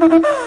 Bye.